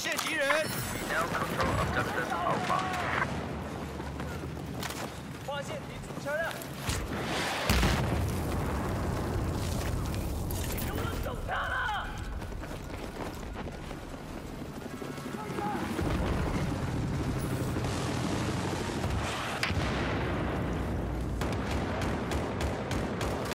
现敌人。